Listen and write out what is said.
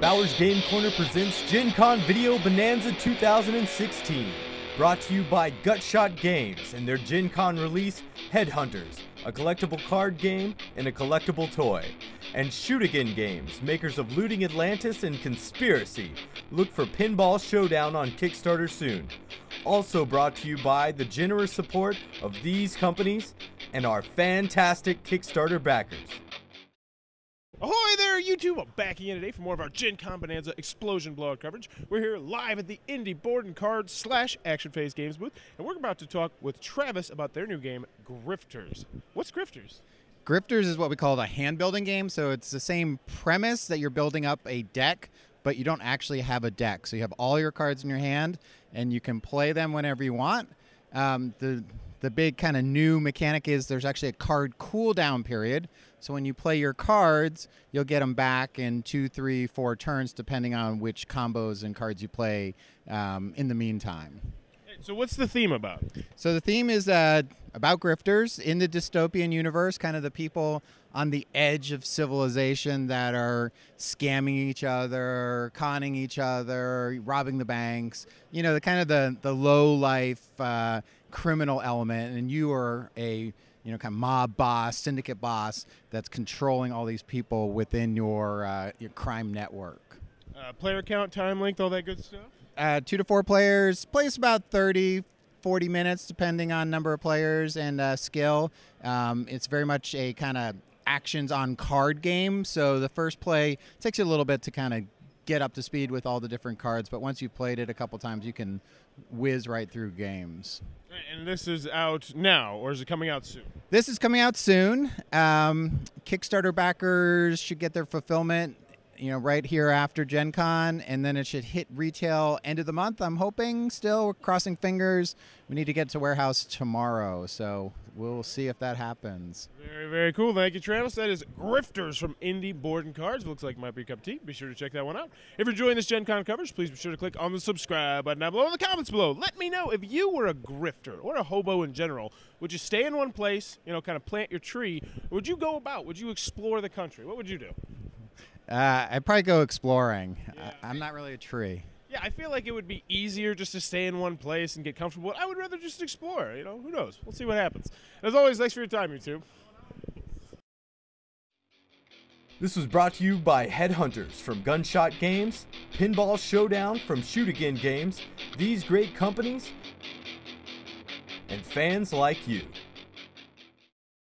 Bowers Game Corner presents Gen Con Video Bonanza 2016. Brought to you by Gutshot Games and their Gen Con release, Headhunters, a collectible card game and a collectible toy. And Shoot Again Games, makers of Looting Atlantis and Conspiracy. Look for Pinball Showdown on Kickstarter soon. Also brought to you by the generous support of these companies and our fantastic Kickstarter backers. Ahoy there, YouTube! I'm back again today for more of our Gen Con Bonanza Explosion Blowout coverage. We're here live at the Indie Board and Card slash Action Phase Games booth, and we're about to talk with Travis about their new game, Grifters. What's Grifters? Grifters is what we call a hand building game. So it's the same premise that you're building up a deck, but you don't actually have a deck. So you have all your cards in your hand, and you can play them whenever you want. Um, the the big kind of new mechanic is there's actually a card cooldown period. So when you play your cards, you'll get them back in two, three, four turns, depending on which combos and cards you play um, in the meantime. So, what's the theme about? So the theme is uh, about grifters in the dystopian universe, kind of the people on the edge of civilization that are scamming each other, conning each other, robbing the banks. You know, the kind of the the low life uh, criminal element, and you are a you know kind of mob boss, syndicate boss that's controlling all these people within your uh, your crime network. Uh, player count, time length, all that good stuff? Uh, two to four players, plays about 30, 40 minutes, depending on number of players and uh, skill. Um, it's very much a kind of actions on card game. So the first play takes you a little bit to kind of get up to speed with all the different cards, but once you've played it a couple times, you can whiz right through games. And this is out now, or is it coming out soon? This is coming out soon. Um, Kickstarter backers should get their fulfillment you know, right here after Gen Con, and then it should hit retail end of the month. I'm hoping still, crossing fingers. We need to get to warehouse tomorrow, so we'll see if that happens. Very, very cool. Thank you, Travis. That is Grifters from Indie Board and Cards. Looks like it might be a cup of tea. Be sure to check that one out. If you're enjoying this Gen Con coverage, please be sure to click on the subscribe button down below in the comments below. Let me know if you were a grifter or a hobo in general. Would you stay in one place, you know, kind of plant your tree? Or would you go about? Would you explore the country? What would you do? Uh, I'd probably go exploring. Yeah. I, am not really a tree. Yeah, I feel like it would be easier just to stay in one place and get comfortable. I would rather just explore. You know, who knows? We'll see what happens. As always, thanks for your time, YouTube. This was brought to you by Headhunters from Gutshot Games, Pinball Showdown from Shoot Again Games, these great companies, and fans like you.